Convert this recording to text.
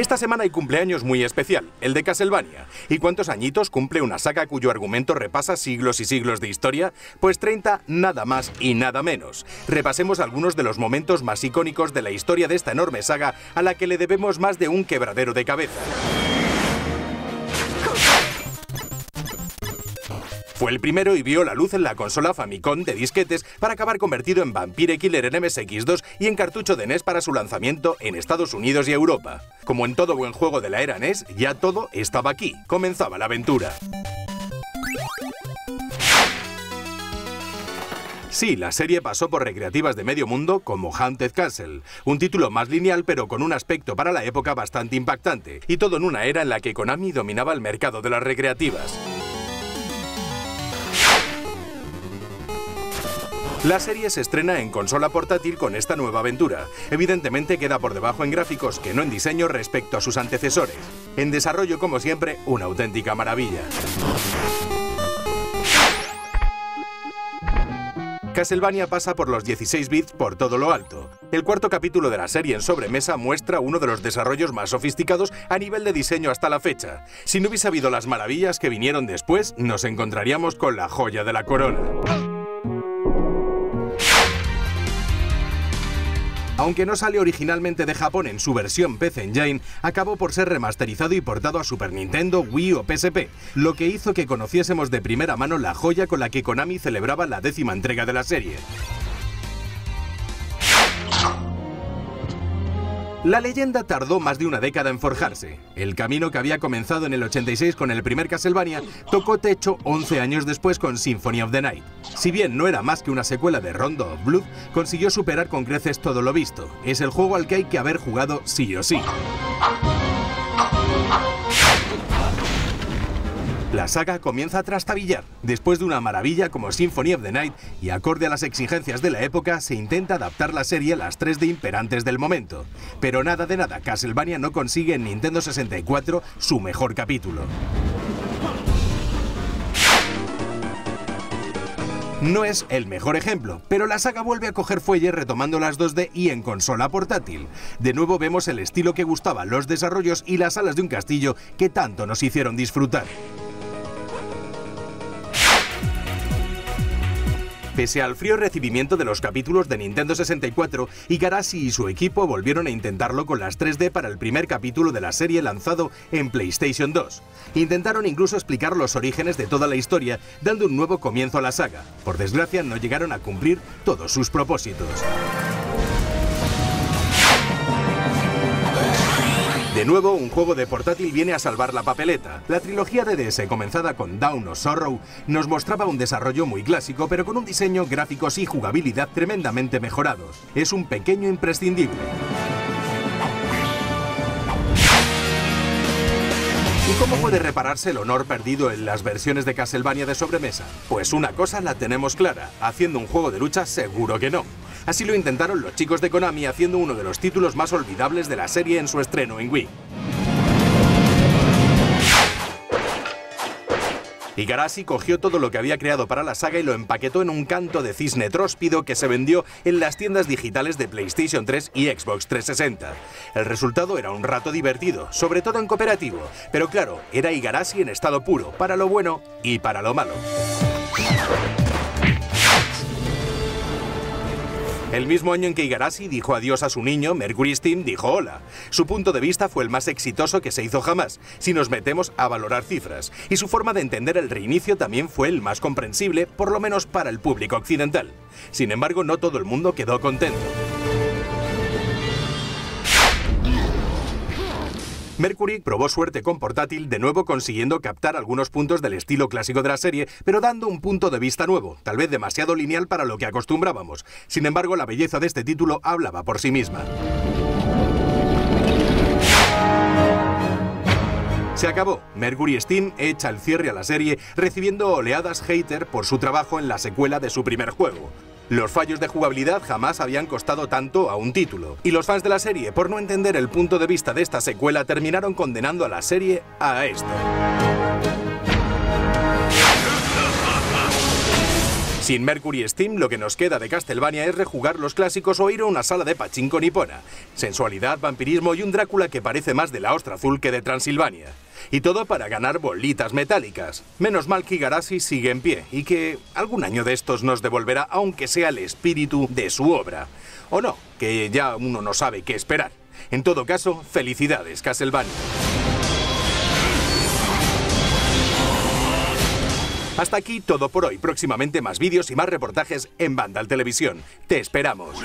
Esta semana hay cumpleaños muy especial, el de Castlevania. ¿Y cuántos añitos cumple una saga cuyo argumento repasa siglos y siglos de historia? Pues 30 nada más y nada menos. Repasemos algunos de los momentos más icónicos de la historia de esta enorme saga a la que le debemos más de un quebradero de cabeza. Fue el primero y vio la luz en la consola Famicom de disquetes para acabar convertido en Vampire Killer en MSX2 y en cartucho de NES para su lanzamiento en Estados Unidos y Europa. Como en todo buen juego de la era NES, ya todo estaba aquí. Comenzaba la aventura. Sí, la serie pasó por recreativas de medio mundo como Haunted Castle, un título más lineal pero con un aspecto para la época bastante impactante, y todo en una era en la que Konami dominaba el mercado de las recreativas. La serie se estrena en consola portátil con esta nueva aventura. Evidentemente queda por debajo en gráficos que no en diseño respecto a sus antecesores. En desarrollo, como siempre, una auténtica maravilla. Castlevania pasa por los 16 bits por todo lo alto. El cuarto capítulo de la serie en sobremesa muestra uno de los desarrollos más sofisticados a nivel de diseño hasta la fecha. Si no hubiese habido las maravillas que vinieron después, nos encontraríamos con la joya de la corona. Aunque no salió originalmente de Japón en su versión PC Engine, acabó por ser remasterizado y portado a Super Nintendo, Wii o PSP, lo que hizo que conociésemos de primera mano la joya con la que Konami celebraba la décima entrega de la serie. La leyenda tardó más de una década en forjarse. El camino que había comenzado en el 86 con el primer Castlevania tocó techo 11 años después con Symphony of the Night. Si bien no era más que una secuela de Rondo of Blood, consiguió superar con creces todo lo visto. Es el juego al que hay que haber jugado sí o sí. La saga comienza a trastabillar. Después de una maravilla como Symphony of the Night y acorde a las exigencias de la época, se intenta adaptar la serie a las 3D imperantes del momento. Pero nada de nada, Castlevania no consigue en Nintendo 64 su mejor capítulo. No es el mejor ejemplo, pero la saga vuelve a coger fuelle retomando las 2D y en consola portátil. De nuevo vemos el estilo que gustaba, los desarrollos y las alas de un castillo que tanto nos hicieron disfrutar. Pese al frío recibimiento de los capítulos de Nintendo 64, Igarashi y su equipo volvieron a intentarlo con las 3D para el primer capítulo de la serie lanzado en PlayStation 2. Intentaron incluso explicar los orígenes de toda la historia, dando un nuevo comienzo a la saga. Por desgracia, no llegaron a cumplir todos sus propósitos. De nuevo, un juego de portátil viene a salvar la papeleta. La trilogía de DS, comenzada con Down o Sorrow, nos mostraba un desarrollo muy clásico, pero con un diseño, gráficos y jugabilidad tremendamente mejorados. Es un pequeño imprescindible. ¿Y cómo puede repararse el honor perdido en las versiones de Castlevania de sobremesa? Pues una cosa la tenemos clara, haciendo un juego de lucha seguro que no. Así lo intentaron los chicos de Konami haciendo uno de los títulos más olvidables de la serie en su estreno en Wii. Igarashi cogió todo lo que había creado para la saga y lo empaquetó en un canto de cisne tróspido que se vendió en las tiendas digitales de PlayStation 3 y Xbox 360. El resultado era un rato divertido, sobre todo en cooperativo, pero claro, era Igarashi en estado puro, para lo bueno y para lo malo. El mismo año en que Igarashi dijo adiós a su niño, Mercury Steam dijo hola. Su punto de vista fue el más exitoso que se hizo jamás, si nos metemos a valorar cifras, y su forma de entender el reinicio también fue el más comprensible, por lo menos para el público occidental. Sin embargo, no todo el mundo quedó contento. Mercury probó suerte con portátil, de nuevo consiguiendo captar algunos puntos del estilo clásico de la serie, pero dando un punto de vista nuevo, tal vez demasiado lineal para lo que acostumbrábamos. Sin embargo, la belleza de este título hablaba por sí misma. Se acabó. Mercury Steam echa el cierre a la serie, recibiendo oleadas hater por su trabajo en la secuela de su primer juego. Los fallos de jugabilidad jamás habían costado tanto a un título, y los fans de la serie, por no entender el punto de vista de esta secuela, terminaron condenando a la serie a esto. Sin Mercury Steam, lo que nos queda de Castlevania es rejugar los clásicos o ir a una sala de pachinko nipona. Sensualidad, vampirismo y un Drácula que parece más de la ostra azul que de Transilvania. Y todo para ganar bolitas metálicas. Menos mal que Igarashi sigue en pie y que algún año de estos nos devolverá, aunque sea el espíritu de su obra. O no, que ya uno no sabe qué esperar. En todo caso, felicidades, Castlevania. Hasta aquí todo por hoy. Próximamente más vídeos y más reportajes en Vandal Televisión. Te esperamos.